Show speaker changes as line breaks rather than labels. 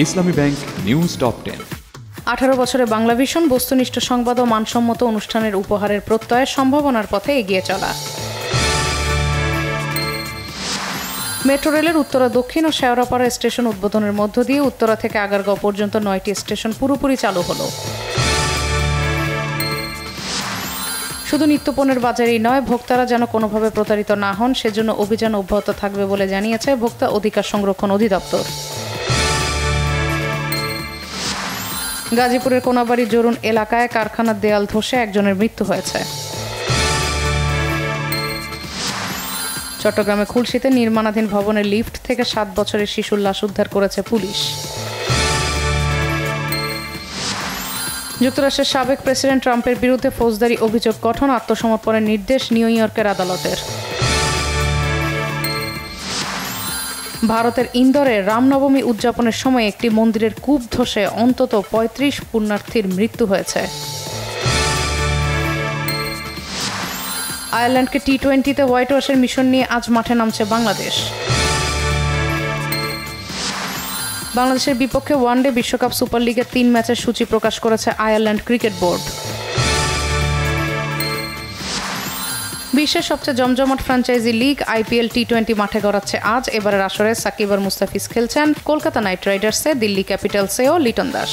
ইসলামী bank news top ten.
আঠারো বছরে বাংলা ভীষণ বস্তুনিষ্ঠ সংবাদ ও মানসম্মত অনুষ্ঠানের উপহারের প্রত্যয়ের সম্ভাবনার পথে এগিয়ে চলা। মেট্রো রেলের উত্তরা দক্ষিণ ও শেওড়াপাড়া স্টেশন উদ্বোধনের মধ্য দিয়ে উত্তরা থেকে আগারগাঁও পর্যন্ত নয়টি স্টেশন পুরোপুরি চালু হলো। শুধু নিত্যপণ্যের বাজারেই নয়, ভোক্তারা যেন কোনোভাবে প্রতারিত না হন, সেজন্য অভিযান অব্যাহত থাকবে বলে জানিয়েছে ভোক্তা অধিকার সংরক্ষণ অধিদপ্তর। গাজীপুরের কোনাবাড়ি জরুন এলাকায় কারখানার দেয়াল ধসে একজনের মৃত্যু হয়েছে। চট্টগ্রামে খুলশিতে নির্মাণাধীন ভবনের লিফট থেকে সাত বছরের শিশুর লাশ উদ্ধার করেছে পুলিশ। যুক্তরাষ্ট্রের সাবেক প্রেসিডেন্ট ট্রাম্পের বিরুদ্ধে ফৌজদারি অভিযোগ গঠন, আত্মসমর্পণের নির্দেশ নিউ ইয়র্কের আদালতের। ভারতের ইন্দোরে রামনবমী উদযাপনের সময় একটি মন্দিরের কূপ ধসে অন্তত পঁয়ত্রিশ পুণ্যার্থীর মৃত্যু হয়েছে। আয়ারল্যান্ডকে টি টোয়েন্টিতে হোয়াইট ওয়াশের মিশন নিয়ে আজ মাঠে নামছে বাংলাদেশ। বাংলাদেশের বিপক্ষে ওয়ানডে বিশ্বকাপ সুপার লিগের তিন ম্যাচের সূচি প্রকাশ করেছে আয়ারল্যান্ড ক্রিকেট বোর্ড। বিশ্বের সবচেয়ে জমজমাট franchise league IPL T twenty মাঠে গড়াচ্ছে আজ। এবারের আসরে সাকিব আর মুস্তাফিজ খেলছেন কলকাতা নাইট রাইডার্সে, দিল্লি ক্যাপিটালসেও লিটন দাস।